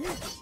Huh?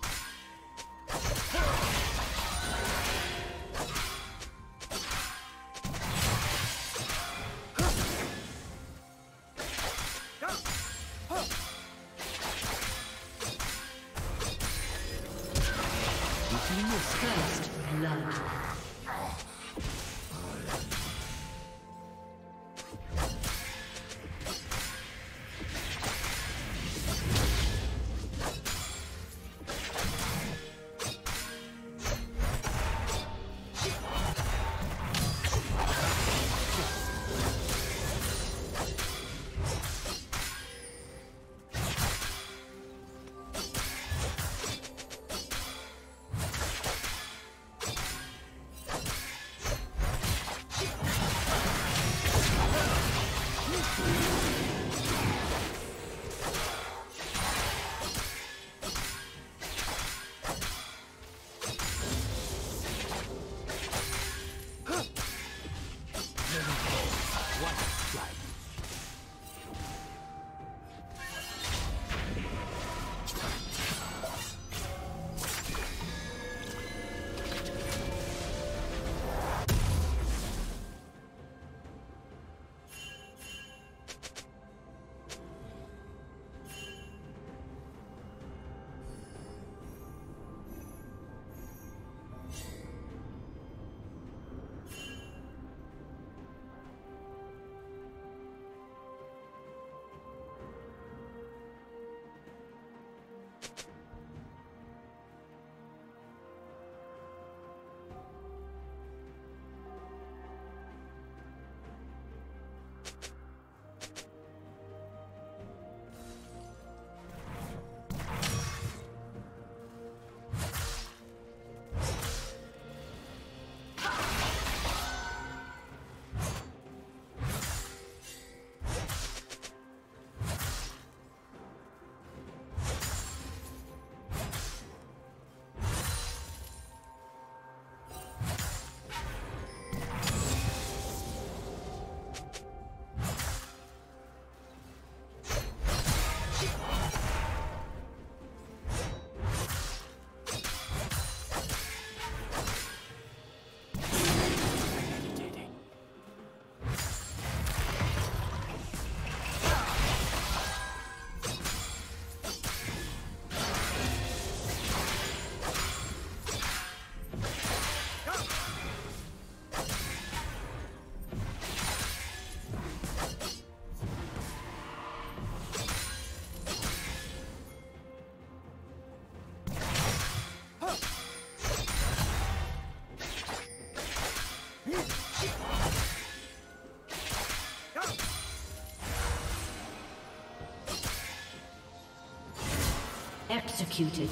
Executed.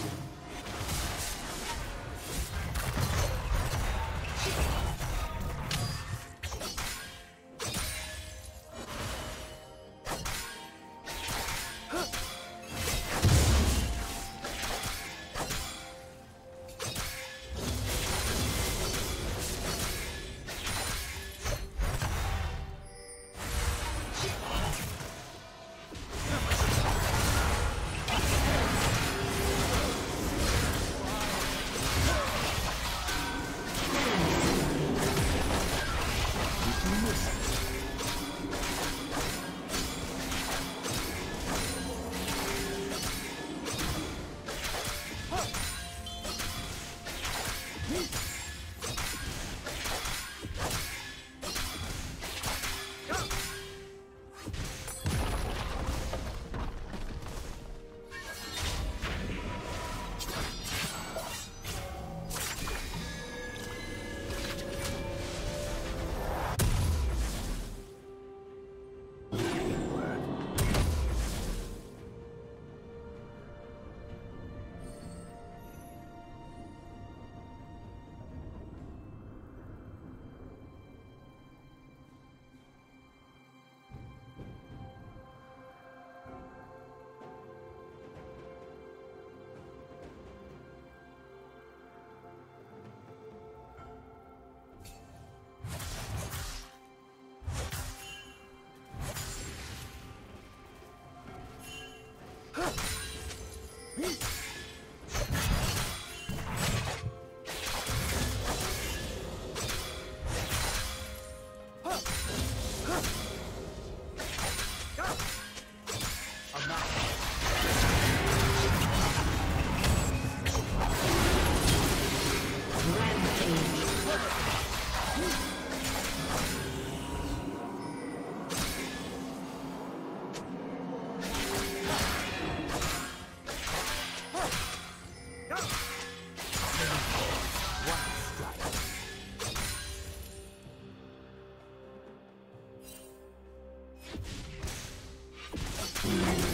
mercy. Down.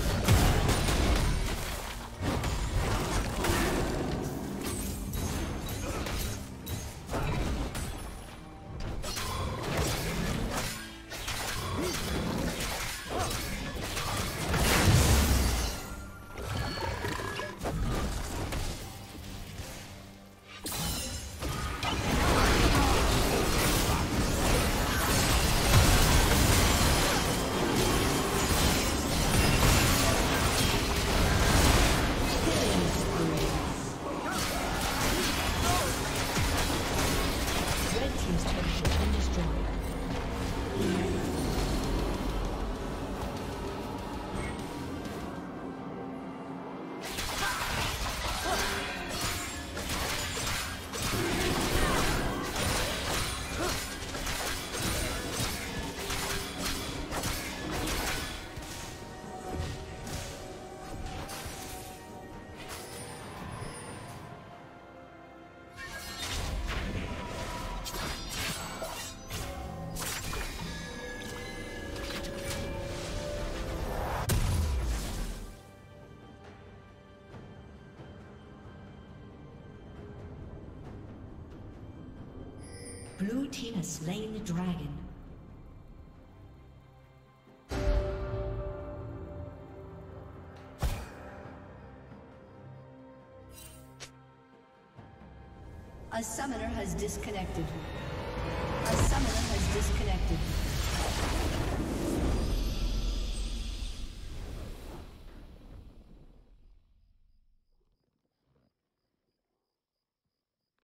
Blue team has slain the dragon. A summoner has disconnected. A summoner has disconnected.